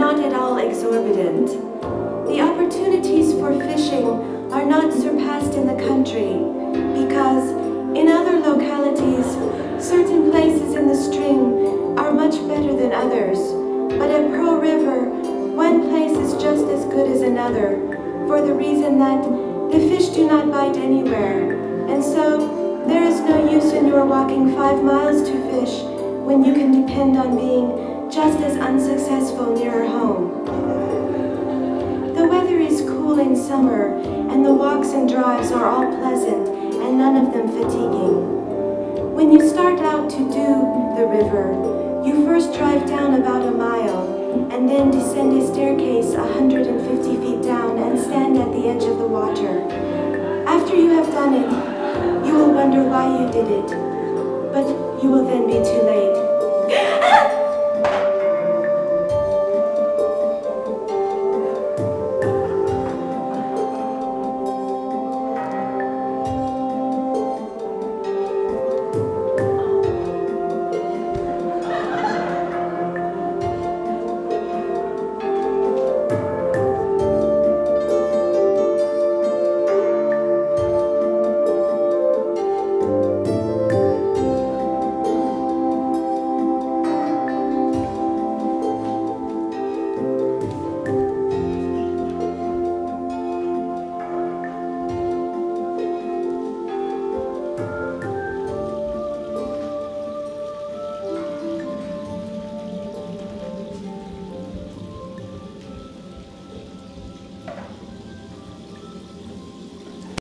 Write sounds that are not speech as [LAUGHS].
not at all exorbitant. The opportunities for fishing are not surpassed in the country because in other localities, certain places in the stream are much better than others. But at Pearl River, one place is just as good as another for the reason that the fish do not bite anywhere. And so there is no use in your walking five miles to fish when you can depend on being just as unsuccessful nearer home. Summer, and the walks and drives are all pleasant and none of them fatiguing. When you start out to do the river, you first drive down about a mile and then descend a staircase 150 feet down and stand at the edge of the water. After you have done it, you will wonder why you did it, but you will then be too late. [LAUGHS]